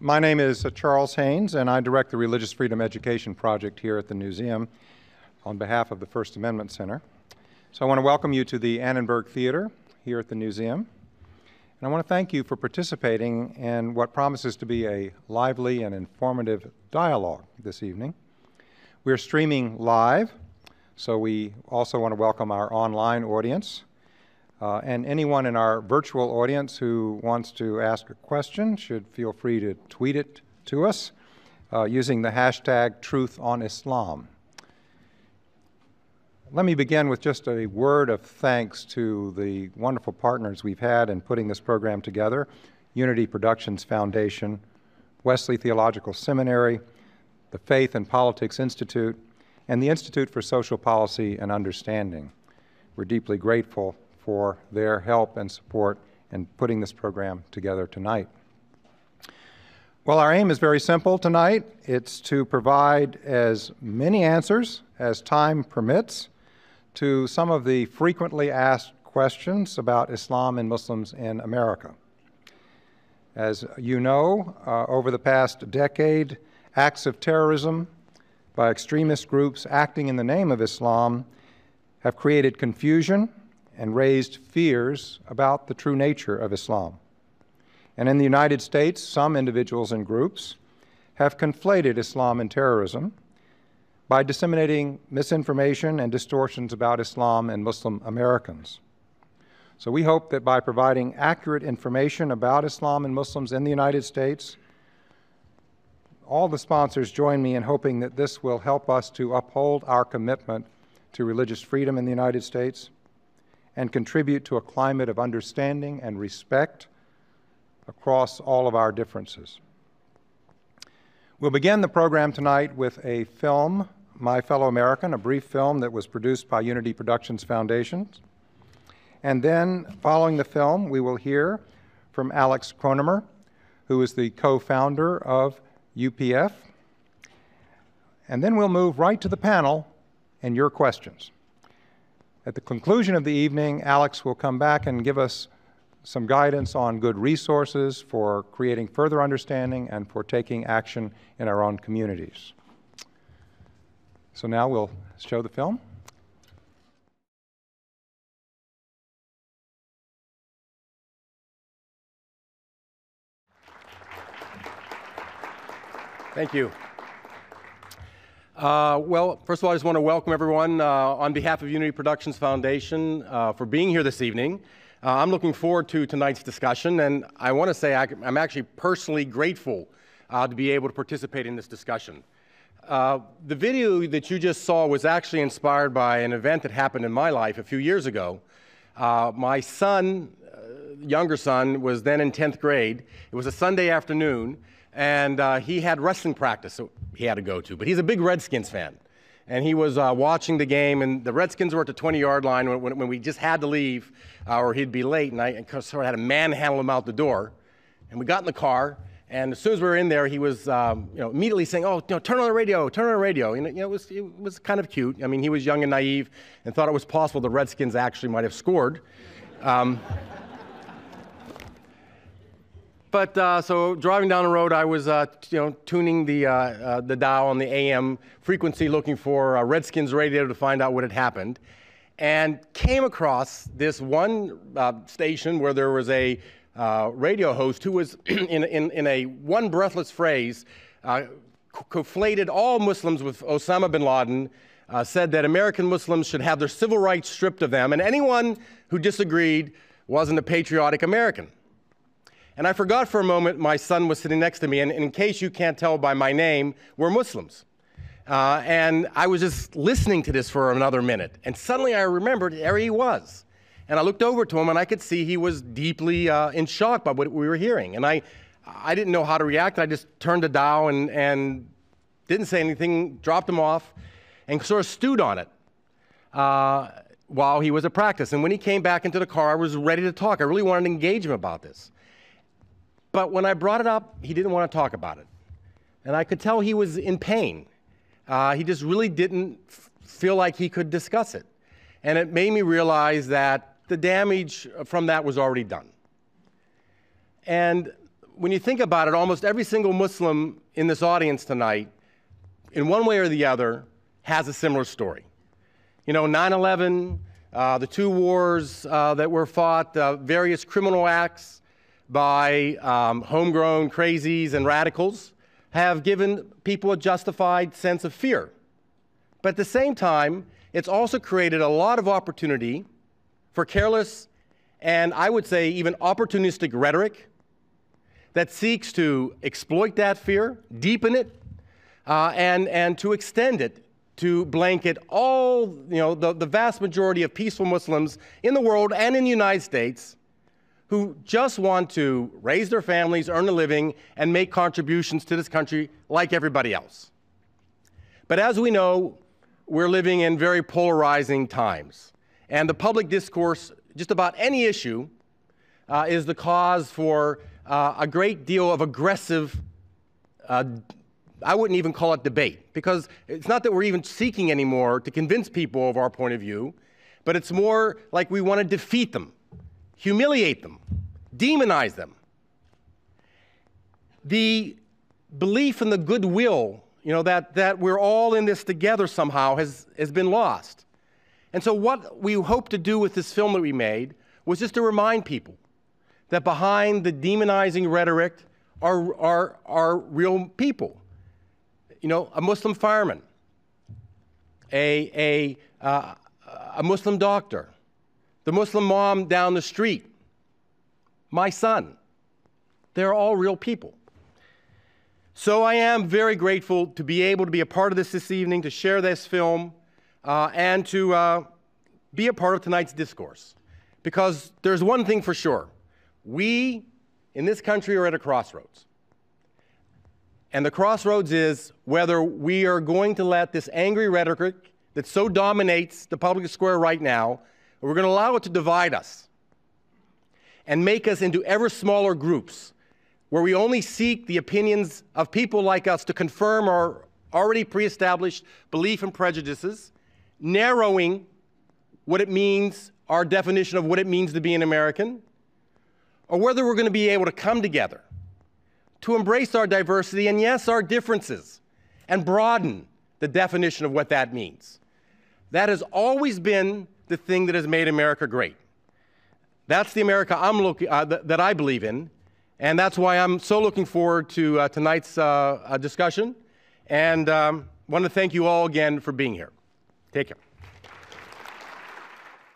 My name is uh, Charles Haynes, and I direct the Religious Freedom Education Project here at the Newseum on behalf of the First Amendment Center. So I want to welcome you to the Annenberg Theater here at the Newseum. And I want to thank you for participating in what promises to be a lively and informative dialogue this evening. We're streaming live, so we also want to welcome our online audience. Uh, and anyone in our virtual audience who wants to ask a question should feel free to tweet it to us uh, using the hashtag TruthOnIslam. Let me begin with just a word of thanks to the wonderful partners we've had in putting this program together Unity Productions Foundation, Wesley Theological Seminary, the Faith and Politics Institute, and the Institute for Social Policy and Understanding. We're deeply grateful for their help and support in putting this program together tonight. Well, our aim is very simple tonight. It's to provide as many answers as time permits to some of the frequently asked questions about Islam and Muslims in America. As you know, uh, over the past decade, acts of terrorism by extremist groups acting in the name of Islam have created confusion and raised fears about the true nature of Islam. And in the United States, some individuals and groups have conflated Islam and terrorism by disseminating misinformation and distortions about Islam and Muslim Americans. So we hope that by providing accurate information about Islam and Muslims in the United States, all the sponsors join me in hoping that this will help us to uphold our commitment to religious freedom in the United States and contribute to a climate of understanding and respect across all of our differences. We'll begin the program tonight with a film, My Fellow American, a brief film that was produced by Unity Productions Foundation. And then, following the film, we will hear from Alex Kronemer, who is the co founder of UPF. And then we'll move right to the panel and your questions. At the conclusion of the evening, Alex will come back and give us some guidance on good resources for creating further understanding and for taking action in our own communities. So now we'll show the film. Thank you. Uh, well, first of all, I just want to welcome everyone uh, on behalf of Unity Productions Foundation uh, for being here this evening. Uh, I'm looking forward to tonight's discussion, and I want to say I, am actually personally grateful uh, to be able to participate in this discussion. Uh, the video that you just saw was actually inspired by an event that happened in my life a few years ago. my son, younger son, was then in 10th grade. It was a Sunday afternoon, and uh, he had wrestling practice so he had to go to. But he's a big Redskins fan. And he was uh, watching the game, and the Redskins were at the 20 yard line when, when, when, we just had to leave, uh, or he'd be late. And I and sort of had to manhandle him out the door. And we got in the car, and as soon as we were in there, he was um, you know, immediately saying, Oh, you know, turn on the radio, turn on the radio. And you know, it, was, it was kind of cute. I mean, he was young and naive and thought it was possible the Redskins actually might have scored. Um, but uh, so driving down the road, I was uh, you know tuning the uh, uh the dial on the AM frequency, looking for Redskins radio to find out what had happened, and came across this one uh, station where there was a uh, radio host who was in, in, in a one breathless phrase conflated all Muslims with Osama bin Laden. said that American Muslims should have their civil rights stripped of them, and anyone who disagreed wasn't a patriotic American. And I forgot for a moment my son was sitting next to me. And, in case you can't tell by my name, we're Muslims. Uh, and I was just listening to this for another minute. And suddenly I remembered there he was. And I looked over to him and I could see he was deeply uh, in shock by what we were hearing. And I, I didn't know how to react. I just turned to dial and, and didn't say anything, dropped him off, and sort of stewed on it uh, while he was at practice. And when he came back into the car, I was ready to talk. I really wanted to engage him about this. But when I brought it up, he didn't want to talk about it. And I could tell he was in pain. Uh, he just really didn't f- feel like he could discuss it. And it made me realize that the damage from that was already done. And when you think about it, almost every single Muslim in this audience tonight, in one way or the other, has a similar story. You know, 9 11, uh, the two wars uh, that were fought, uh, various criminal acts by um, homegrown crazies and radicals have given people a justified sense of fear. But at the same time, it's also created a lot of opportunity for careless and I would say even opportunistic rhetoric that seeks to exploit that fear, deepen it, uh, and, and to extend it to blanket all, you know, the, the vast majority of peaceful Muslims in the world and in the United States who just want to raise their families, earn a living, and make contributions to this country like everybody else. But as we know, we're living in very polarizing times. And the public discourse, just about any issue, uh, is the cause for uh, a great deal of aggressive, uh, I wouldn't even call it debate, because it's not that we're even seeking anymore to convince people of our point of view, but it's more like we want to defeat them, humiliate them, demonize them. The belief in the goodwill you know, that, that we're all in this together somehow has, has been lost. And so, what we hope to do with this film that we made was just to remind people that behind the demonizing rhetoric are, are, are real people. You know, a Muslim fireman, a, a, uh, a Muslim doctor, the Muslim mom down the street, my son. They're all real people. So I am very grateful to be able to be a part of this this evening, to share this film, uh, and to uh, be a part of tonight's discourse. Because there's one thing for sure we in this country are at a crossroads. And the crossroads is whether we are going to let this angry rhetoric that so dominates the public square right now, we're going to allow it to divide us and make us into ever smaller groups where we only seek the opinions of people like us to confirm our already pre established belief and prejudices, narrowing what it means, our definition of what it means to be an American, or whether we're going to be able to come together to embrace our diversity and, yes, our differences, and broaden the definition of what that means. That has always been the thing that has made America great. That's the America I'm looking, uh, th- that I believe in, and that's why I'm so looking forward to uh, tonight's uh, uh discussion. And um, want to thank you all again for being here. Take care.